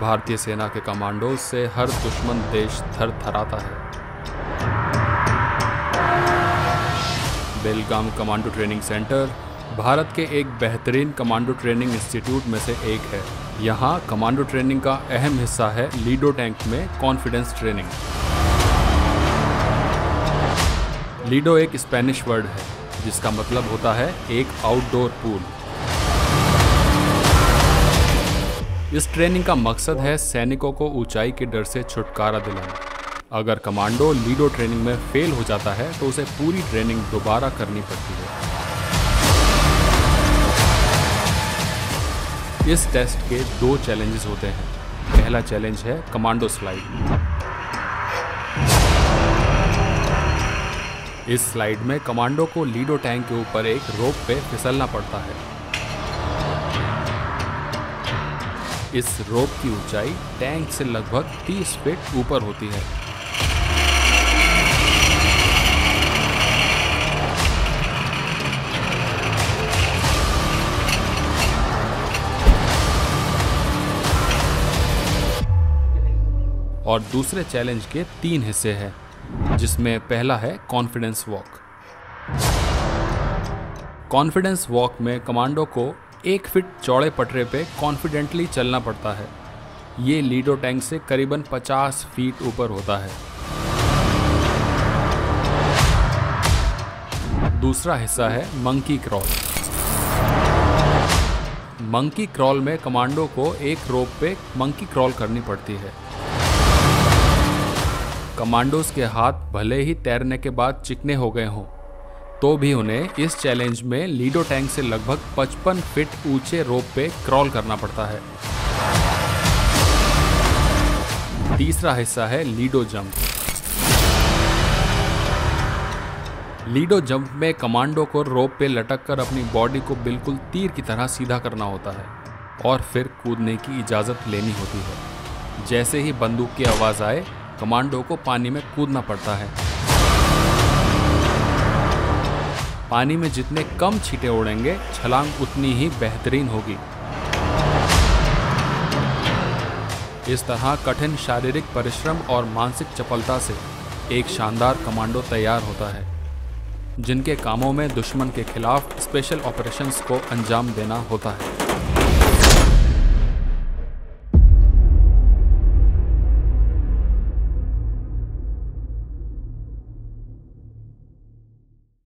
भारतीय सेना के कमांडो से हर दुश्मन देश थर थराता है। Belgaum commando training centre, Bharat के एक बेहतरीन कमांडो ट्रेनिंग इंस्टीट्यूट में से एक है। यहाँ कमांडो ट्रेनिंग का अहम हिस्सा है लीडो टैंक में कॉन्फिडेंस ट्रेनिंग। लीडो एक स्पेनिश वर्ड है, जिसका मतलब होता है एक आउटडोर पूल। इस ट्रेनिंग का मकसद है सैनिकों को ऊंचाई के डर से छुटकारा दिलाना। अगर कमांडो लीडो ट्रेनिंग में फेल हो जाता है तो उसे पूरी ट्रेनिंग दोबारा करनी पड़ती है। इस टेस्ट के दो चैलेंजेस होते हैं। पहला चैलेंज है कमांडो स्लाइड। इस स्लाइड में कमांडो को लीडो टैंक के ऊपर एक रोप पे फिसलना पड़ता है। इस रोप की ऊंचाई टैंक से लगभग 30 फीट ऊपर होती है। और दूसरे चैलेंज के तीन हिस्से हैं, जिसमें पहला है कॉन्फिडेंस वॉक। कॉन्फिडेंस वॉक में कमांडो को एक फिट चौड़े पटरे पे कॉन्फिडेंटली चलना पड़ता है। ये लीडो टैंक से करीबन 50 फीट ऊपर होता है। दूसरा हिस्सा है मंकी क्रॉल मंकी क्रॉल में कमांडो को एक रोप पे मंकी क्रॉल करनी पड़ती है। कमांडोज के हाथ भले ही तैरने के बाद चिकने हो गए हों तो भी उन्हें इस चैलेंज में लीडो टैंक से लगभग 55 फीट ऊँचे रोप पे क्रॉल करना पड़ता है। तीसरा हिस्सा है लीडो जंप लीडो जंप में कमांडो को रोप पे लटक कर अपनी बॉडी को बिल्कुल तीर की तरह सीधा करना होता है और फिर कूदने की इजाज़त लेनी होती है। जैसे ही बंदूक की आवाज़ आए कमांडो को पानी में कूदना पड़ता है। पानी में जितने कम छीटे उड़ेंगे, छलांग उतनी ही बेहतरीन होगी। इस तरह कठिन शारीरिक परिश्रम और मानसिक चपलता से एक शानदार कमांडो तैयार होता है, जिनके कामों में दुश्मन के खिलाफ स्पेशल ऑपरेशंस को अंजाम देना होता है।